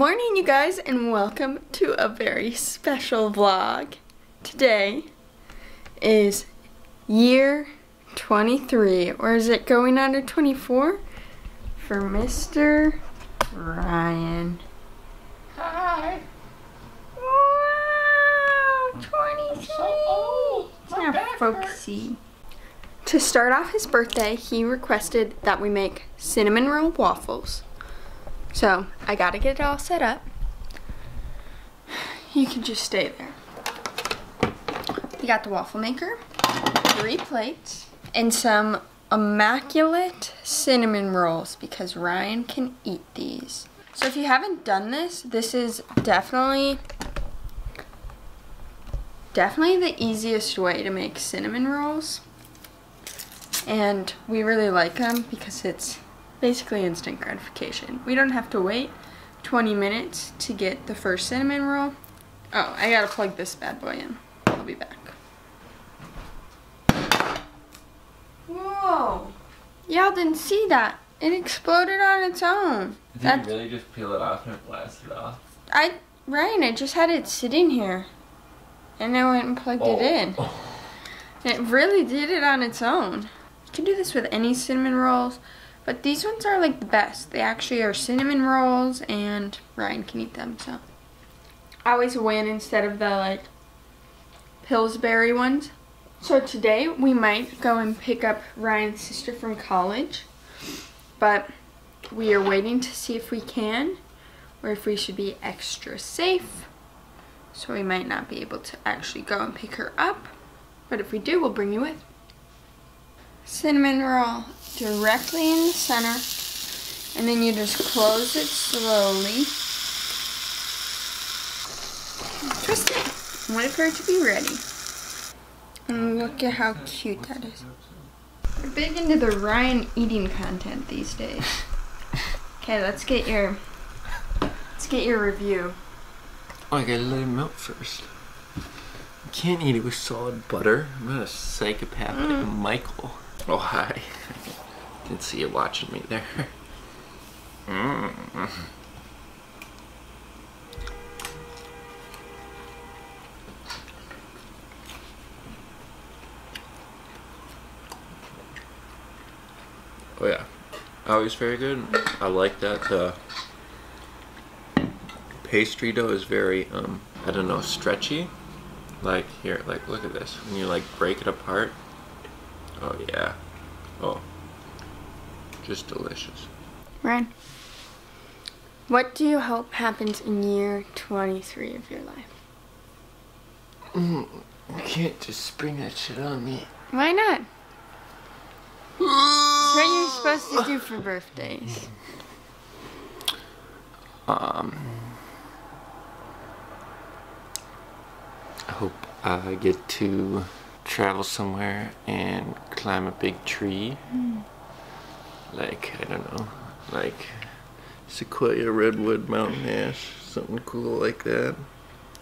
morning, you guys, and welcome to a very special vlog. Today is year 23, or is it going on to 24? For Mr. Ryan. Hi. Wow, 23. so back folksy. To start off his birthday, he requested that we make cinnamon roll waffles. So I gotta get it all set up. You can just stay there. We got the waffle maker, three plates, and some immaculate cinnamon rolls because Ryan can eat these. So if you haven't done this, this is definitely definitely the easiest way to make cinnamon rolls. And we really like them because it's basically instant gratification. We don't have to wait 20 minutes to get the first cinnamon roll. Oh, I gotta plug this bad boy in. I'll be back. Whoa! Y'all didn't see that. It exploded on its own. Did That- you really just peel it off and it blasted off? I, Ryan, I just had it sitting here. And I went and plugged it oh. in. Oh. It really did it on its own. You can do this with any cinnamon rolls, but these ones are like the best. They actually are cinnamon rolls, and Ryan can eat them. So I always win instead of the like Pillsbury ones. So today we might go and pick up Ryan's sister from college, but we are waiting to see if we can, or if we should be extra safe. So we might not be able to actually go and pick her up. But if we do, we'll bring you with. Cinnamon roll directly in the center. And then you just close it slowly. Twist it. Wait for it to be ready. And look at how cute that is. We're big into the Ryan eating content these days. Okay, let's get your let's get your review. Oh, I gotta let it melt first. I can't eat it with solid butter. I'm not a psychopath like mm. Michael. Oh, hi. Didn't see you watching me there. Oh yeah, always very good. I like that. Uh, pastry dough is very um I don't know stretchy. Like here, like look at this. When you like break it apart. Oh yeah. Oh. Just delicious. Ryan, what do you hope happens in year 23 of your life? You can't just spring that shit on me. Why not? It's what you're supposed to do for birthdays. Um. I hope I get to travel somewhere and climb a big tree. Like, I don't know, like sequoia, redwood, mountain ash, something cool like that.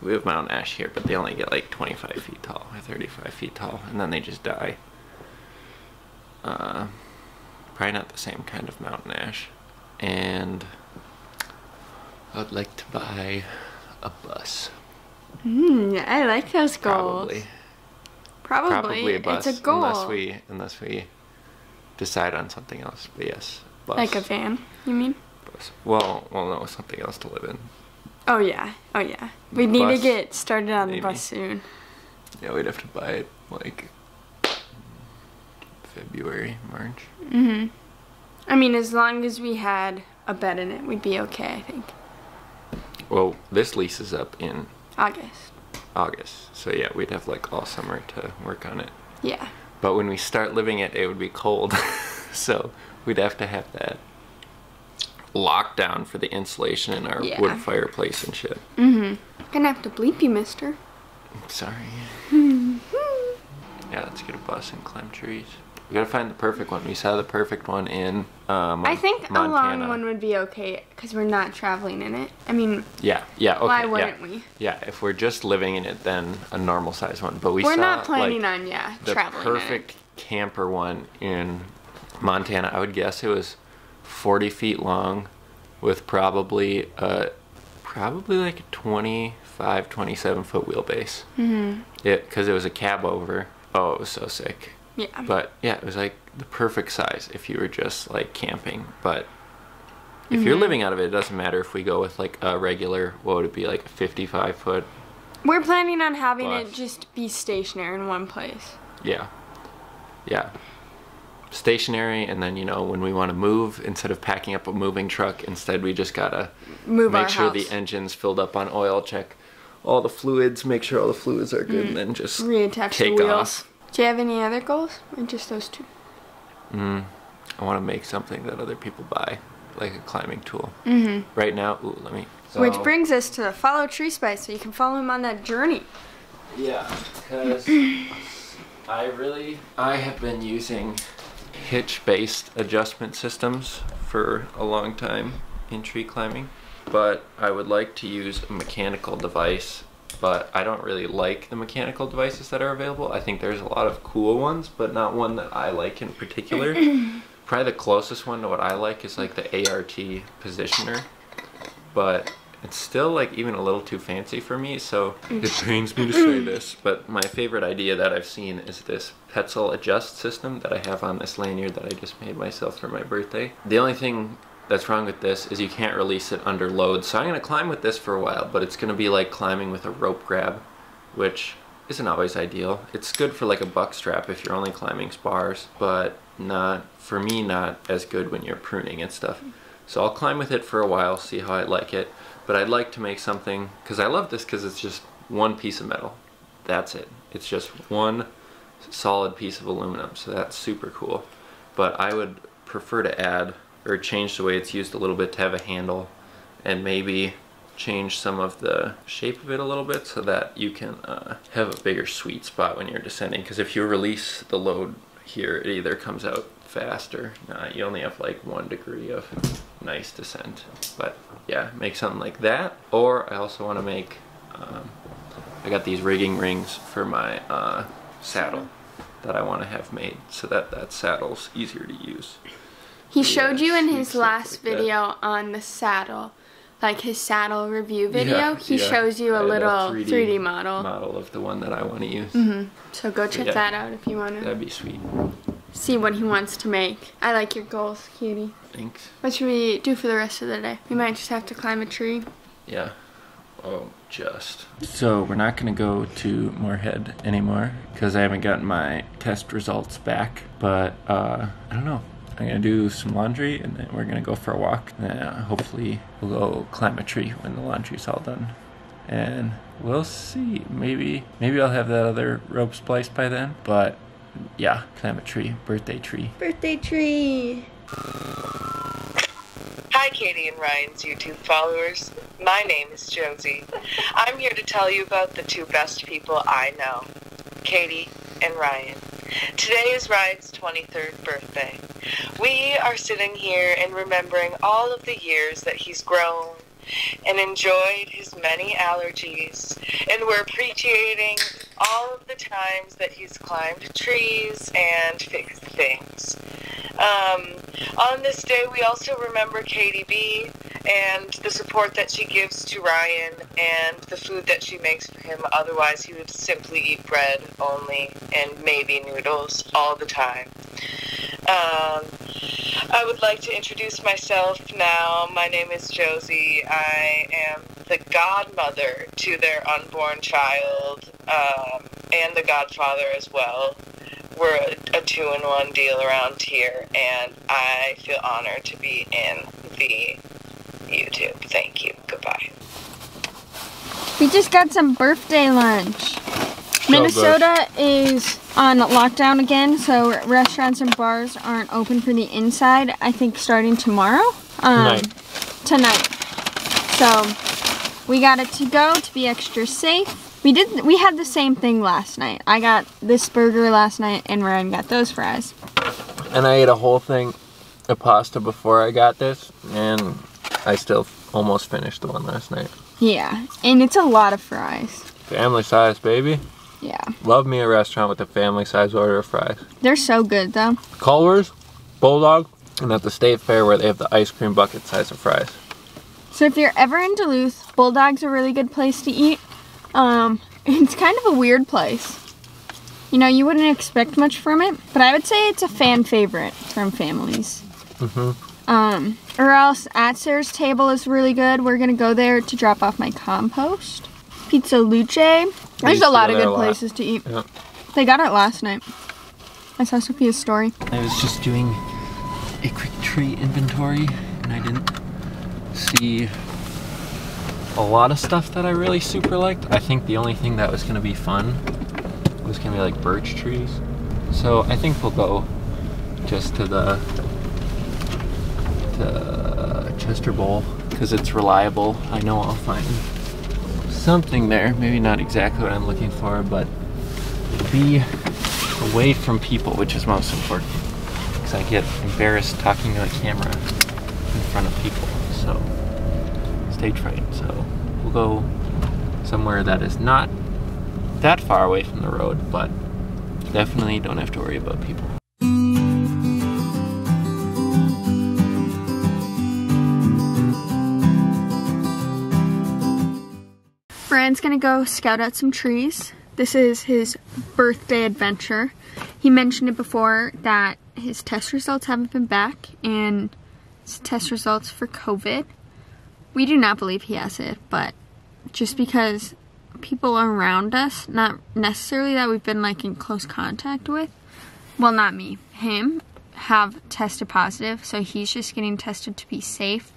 We have mountain ash here, but they only get like 25 feet tall or 35 feet tall, and then they just die. Uh, probably not the same kind of mountain ash. And I'd like to buy a bus. Hmm, I like those goals. Probably. Probably. Probably a bus. It's a goal. Unless we unless we decide on something else. But yes, bus. Like a van, you mean? bus. Well, well, no, something else to live in. Oh, yeah. Oh, yeah. We need Bus, to get started on the bus soon. Yeah, we'd have to buy it like February, March. hmm I mean, as long as we had a bed in it, we'd be okay, I think. Well, this lease is up in August. August, so yeah, we'd have like all summer to work on it. Yeah. But when we start living it, it would be cold, so we'd have to have that lockdown for the insulation in our Yeah. wood fireplace and shit. Mm-hmm. Gonna have to bleep you, mister. Sorry. Yeah, let's get a bus and climb trees. We gotta find the perfect one. We saw the perfect one in um, I think Montana. a long one would be okay because we're not traveling in it. I mean, Yeah, yeah, okay. why yeah. wouldn't we? Yeah, if we're just living in it, then a normal size one. But we We're saw not planning like, on yeah the traveling. perfect camper one in Montana. I would guess it was 40 feet long, with probably a probably like a 25, 27 foot wheelbase. Mm-hmm. It because it was a cab over. Oh, it was so sick. Yeah. But yeah, it was like the perfect size if you were just like camping. But if you're Mhm. living out of it, it doesn't matter if we go with like a regular. What would it be like a 55 foot? We're planning on having Bus. it just be stationary in one place. Yeah. Yeah. Stationary, and then you know when we want to move, instead of packing up a moving truck, instead we just gotta Move make sure house. the engine's filled up on oil, check all the fluids, make sure all the fluids are good, and then just Reattach take the off. Do you have any other goals? Or just those two? Mm, I want to make something that other people buy, like a climbing tool. Mm-hmm. Right now, ooh, let me. Which brings us to the follow Tree Spice so you can follow him on that journey. Yeah, because I really I have been using hitch-based adjustment systems for a long time in tree climbing, but I would like to use a mechanical device. But I don't really like the mechanical devices that are available. I think there's a lot of cool ones, but not one that I like in particular. Probably the closest one to what I like is like the ART positioner, but it's still like even a little too fancy for me. So mm. it pains me to say this, but my favorite idea that I've seen is this Petzl adjust system that I have on this lanyard that I just made myself for my birthday. The only thing that's wrong with this is you can't release it under load. So I'm gonna climb with this for a while, but it's gonna be like climbing with a rope grab, which isn't always ideal. It's good for like a buck strap if you're only climbing spars, but not for me not as good when you're pruning and stuff. So I'll climb with it for a while, see how I like it. But I'd like to make something because I love this because it's just one piece of metal. That's it. It's just one solid piece of aluminum. So that's super cool. But I would prefer to add or change the way it's used a little bit to have a handle and maybe change some of the shape of it a little bit so that you can uh, have a bigger sweet spot when you're descending. Because if you release the load here it either comes out fast or not you only have like one degree of nice descent. But yeah make something like that. Or I also want to make um, I got these rigging rings for my uh, saddle that I want to have made so that that saddle's easier to use He Yeah, showed you in his last like that. video on the saddle, like his saddle review video. Yeah, he yeah. shows you I a had little 3D, model. model of the one that I want to use. hmm So go check Yeah. that out if you want to That'd be sweet. see what he wants to make. I like your goals, cutie. Thanks. What should we do for the rest of the day? We might just have to climb a tree. Yeah. Oh, just. So we're not gonna go to Moorhead anymore because I haven't gotten my test results back. But uh, I don't know. I'm gonna do some laundry and then we're gonna go for a walk. Uh, hopefully we'll go climb a tree when the laundry's all done. And we'll see. Maybe maybe I'll have that other rope spliced by then. But yeah, climb a tree, birthday tree. Birthday tree. Hi, Katie and Ryan's YouTube followers. My name is Josie. I'm here to tell you about the two best people I know Katie and Ryan. Today is Ryan's 23rd birthday. We are sitting here and remembering all of the years that he's grown and enjoyed his many allergies, and we're appreciating all of the times that he's climbed trees and fixed things. Um, on this day, we also remember Katie B and the support that she gives to Ryan and the food that she makes for him. Otherwise, he would simply eat bread only and maybe noodles all the time. Um, I would like to introduce myself now. My name is Josie. I am the godmother to their unborn child um, and the godfather as well. We're a, a two in one deal around here, and I feel honored to be in the YouTube. Thank you. Goodbye. We just got some birthday lunch. Minnesota is on lockdown again, so restaurants and bars aren't open for the inside. I think starting tomorrow. Um, Tonight. Tonight. So we got it to go to be extra safe. We did. We had the same thing last night. I got this burger last night, and Ryan got those fries. And I ate a whole thing of pasta before I got this, and I still almost finished the one last night. Yeah, and it's a lot of fries. Family size, baby. Yeah, Love me a restaurant with a family size order of fries. they're so good though. Culver's, Bulldog, and at the state fair where they have the ice cream bucket size of fries. So if you're ever in Duluth Bulldog's a really good place to eat. Um, it's kind of a weird place. You know, you wouldn't expect much from it, but I would say it's a fan favorite from families. Mm-hmm. Um, or else at Sara's Table is really good. We're gonna go there to drop off my compost. Pizza Luce. There's a lot of good lot. places to eat. Yep. They got it last night. I saw Sophia's story. I was just doing a quick tree inventory and I didn't see a lot of stuff that I really super liked. I think the only thing that was gonna be fun was gonna be like birch trees. So I think we'll go just to the to Chester Bowl because it's reliable. I know I'll find something there. Maybe not exactly what I'm looking for, but be away from people, which is most important. Because I get embarrassed talking to a camera in front of people. So, stage fright. So, we'll go somewhere that is not that far away from the road, but definitely don't have to worry about people. Ryan's gonna go scout out some trees. This is his birthday adventure. He mentioned it before that his test results haven't been back and his test results for COVID. We do not believe he has it, but just because people around us, not necessarily that we've been like in close contact with, well, not me, him, have tested positive, so he's just getting tested to be safe.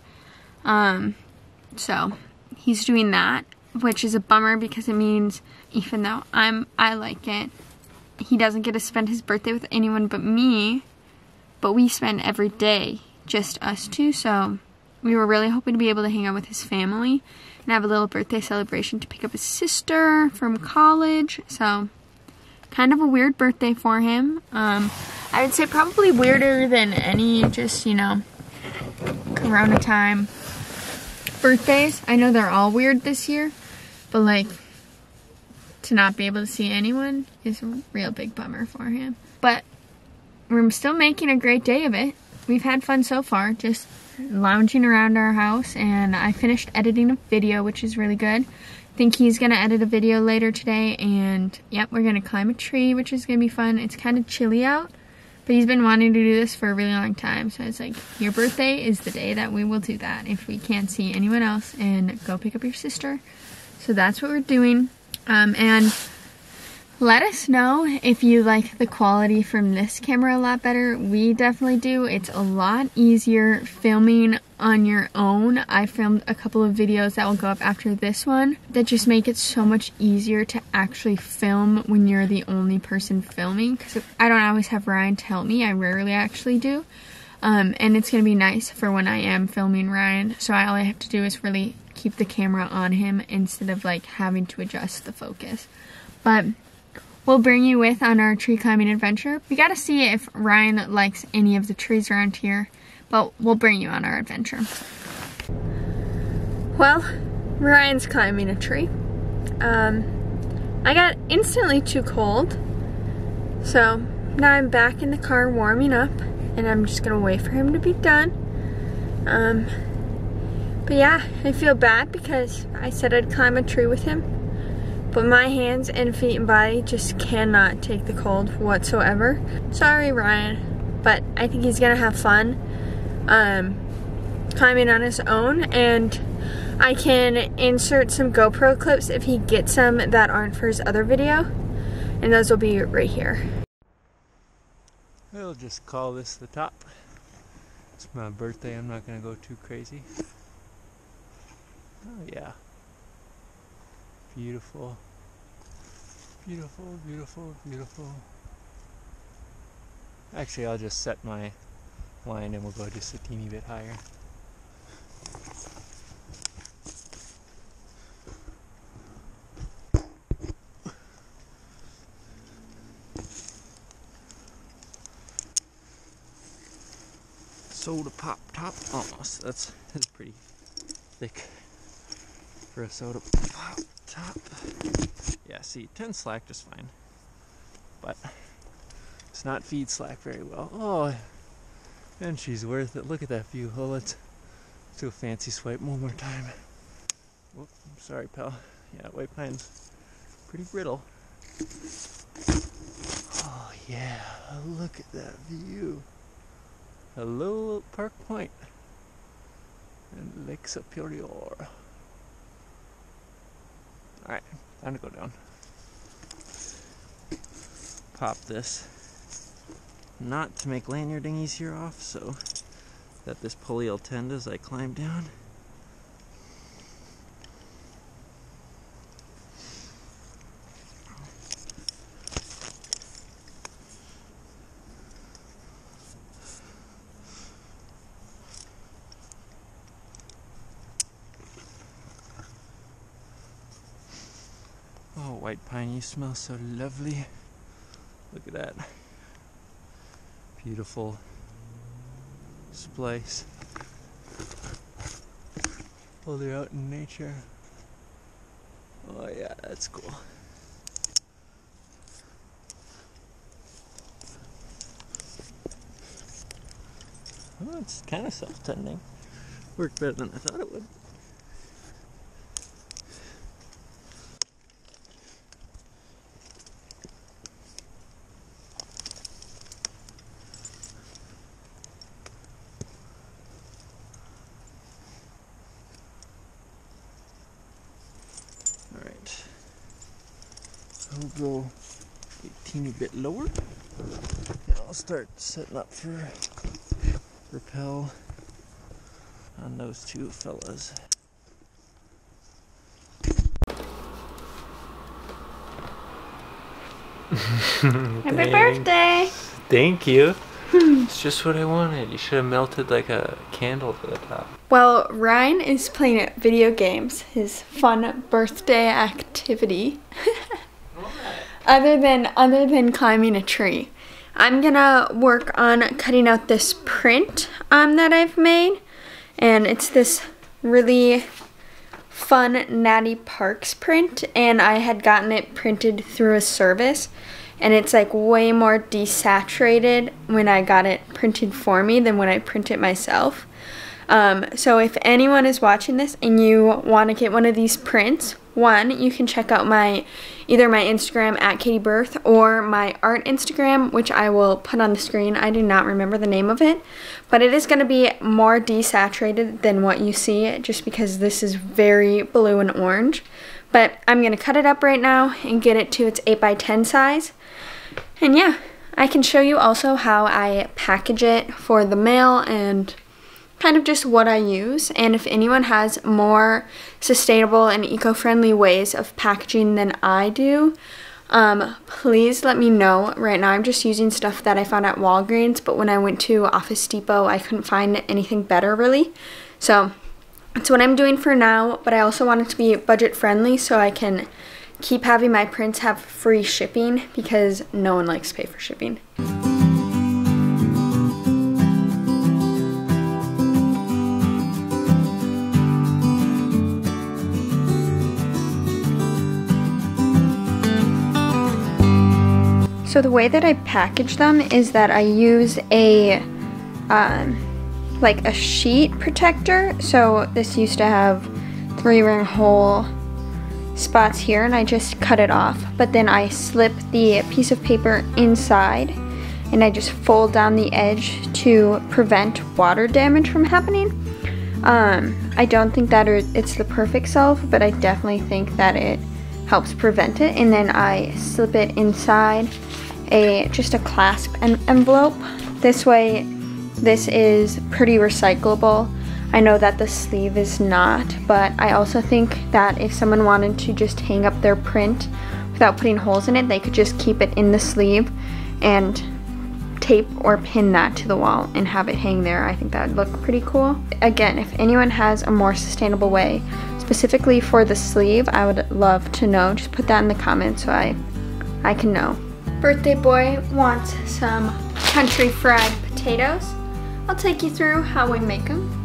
Um, so he's doing that, which is a bummer because it means even though I'm I like it, he doesn't get to spend his birthday with anyone but me. But we spend every day just us two, so we were really hoping to be able to hang out with his family and have a little birthday celebration to pick up his sister from college. So kind of a weird birthday for him. Um, I would say probably weirder than any just, you know, corona time birthdays. I know they're all weird this year, but like to not be able to see anyone is a real big bummer for him. But we're still making a great day of it. We've had fun so far, just lounging around our house, and I finished editing a video, which is really good. I think he's gonna edit a video later today, and yep, we're gonna climb a tree, which is gonna be fun. It's kind of chilly out, but he's been wanting to do this for a really long time. So it's like, your birthday is the day that we will do that if we can't see anyone else and go pick up your sister. So that's what we're doing. Um, and let us know if you like the quality from this camera a lot better. We definitely do. It's a lot easier filming on your own. I filmed a couple of videos that will go up after this one that just make it so much easier to actually film when you're the only person filming because I don't always have Ryan to help me. I rarely actually do. Um, and it's going to be nice for when I am filming Ryan. So all I have to do is really keep the camera on him instead of like having to adjust the focus. But we'll bring you with on our tree climbing adventure. We got to see if Ryan likes any of the trees around here, but we'll bring you on our adventure. Well, Ryan's climbing a tree. Um, I got instantly too cold, so now I'm back in the car warming up, and I'm just gonna wait for him to be done. Um, but yeah, I feel bad because I said I'd climb a tree with him. But my hands and feet and body just cannot take the cold whatsoever. Sorry, Ryan, but I think he's gonna have fun um, climbing on his own, and I can insert some GoPro clips if he gets some that aren't for his other video, and those will be right here. We'll just call this the top. It's my birthday, I'm not gonna go too crazy. Oh yeah. Beautiful. Beautiful, beautiful, beautiful. Actually, I'll just set my line and we'll go just a teeny bit higher. Soda pop top almost. That's that's pretty thick for a soda pop top. Yeah, see, 10 slack just fine. But it's not feed slack very well. Oh, and she's worth it. Look at that view. Oh, let's do a fancy swipe one more time. Whoop, I'm sorry, pal. Yeah, white pine's pretty brittle. Oh yeah, look at that view. Hello, Park Point and Lake Superior. Alright, time to go down. Pop this. Not to make lanyard easier off, so that this pulley will tend as I climb down. White pine, you smell so lovely. Look at that. Beautiful. While they're out in nature. Oh yeah, that's cool. It's kind of self-tending. Worked better than I thought it would. Alright. I'll go a teeny bit lower. And I'll start setting up for rappel on those two fellas. Happy birthday! Thank you. Hmm. it's just what I wanted. You should have melted like a candle to the top. Well, Ryan is playing video games, his fun birthday activity. other than other than climbing a tree. I'm gonna work on cutting out this print um, that I've made, and it's this really fun Natty Parks print, and I had gotten it printed through a service, and it's like way more desaturated when I got it printed for me than when I print it myself. Um, so if anyone is watching this and you want to get one of these prints, one, you can check out my either my Instagram at Katie Berth or my art Instagram, which I will put on the screen. I do not remember the name of it, but it is going to be more desaturated than what you see just because this is very blue and orange. But I'm going to cut it up right now and get it to its 8 by 10 size. And yeah, I can show you also how I package it for the mail and kind of just what I use. And if anyone has more sustainable and eco-friendly ways of packaging than I do, um, please let me know. Right now I'm just using stuff that I found at Walgreens, but when I went to Office Depot, I couldn't find anything better really. So that's what I'm doing for now, but I also want it to be budget friendly so I can keep having my prints have free shipping because no one likes to pay for shipping. So the way that I package them is that I use a um, like a sheet protector. So this used to have three ring hole spots here and I just cut it off. But then I slip the piece of paper inside and I just fold down the edge to prevent water damage from happening. Um, I don't think that it's the perfect self, but I definitely think that it helps prevent it. And then I slip it inside a just a clasp en envelope. This way, this is pretty recyclable. I know that the sleeve is not, but I also think that if someone wanted to just hang up their print without putting holes in it, they could just keep it in the sleeve and tape or pin that to the wall and have it hang there. I think that would look pretty cool. Again, if anyone has a more sustainable way, specifically for the sleeve, I would love to know. Just put that in the comments so I, I can know. Birthday boy wants some country fried potatoes. I'll take you through how we make them.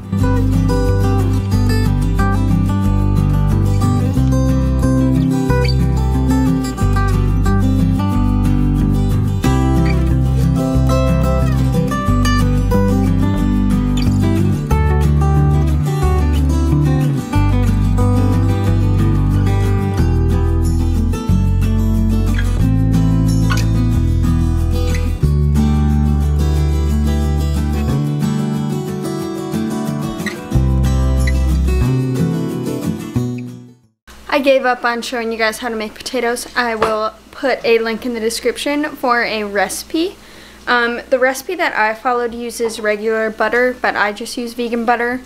Gave up on showing you guys how to make potatoes. I will put a link in the description for a recipe. Um, the recipe that I followed uses regular butter, but I just use vegan butter.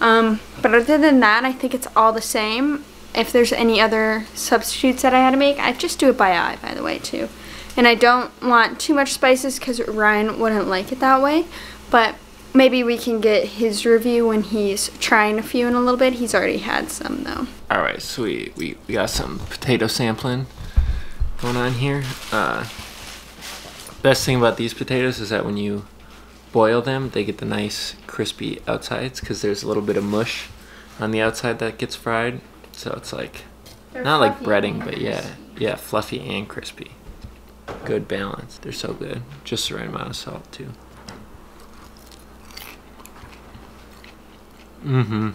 Um, but other than that, I think it's all the same. If there's any other substitutes that I had to make, I just do it by eye, by the way, too. And I don't want too much spices because Ryan wouldn't like it that way. But maybe we can get his review when he's trying a few in a little bit. He's already had some, though. All right, sweet. We, we got some potato sampling going on here. Uh, best thing about these potatoes is that when you boil them, they get the nice crispy outsides because there's a little bit of mush on the outside that gets fried. So it's like, They're not like breading, but yeah, yeah, fluffy and crispy. Good balance. They're so good. Just the right amount of salt too. Mm-hmm.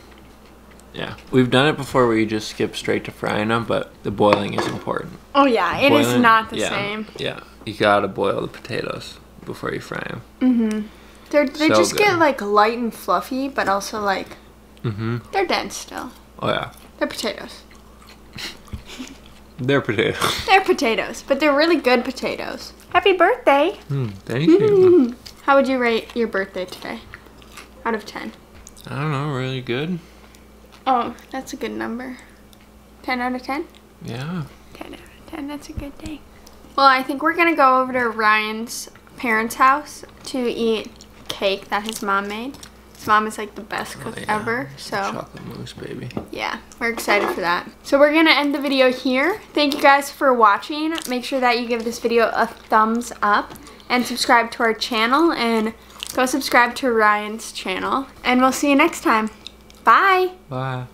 Yeah, we've done it before where you just skip straight to frying them, but the boiling is important. Oh yeah, it is Boiling- not the yeah, same. Yeah, you gotta boil the potatoes before you fry them. Mm-hmm. They're, they So just get like light and fluffy, but also like Mm-hmm. they're dense still. Oh yeah, They're potatoes. they're potatoes. They're potatoes, but they're really good potatoes. Happy birthday! Hmm, thank you. How would you rate your birthday today? Out of 10. I don't know, really good. Oh, that's a good number. 10 out of 10? Yeah. 10 out of 10, that's a good day. Well, I think we're gonna go over to Ryan's parents' house to eat cake that his mom made. His mom is like the best cook Oh, yeah. ever, so Chocolate mousse, baby. yeah, we're excited for that. So we're gonna end the video here. Thank you guys for watching. Make sure that you give this video a thumbs up and subscribe to our channel and go subscribe to Ryan's channel. And we'll see you next time. Bye! Bye.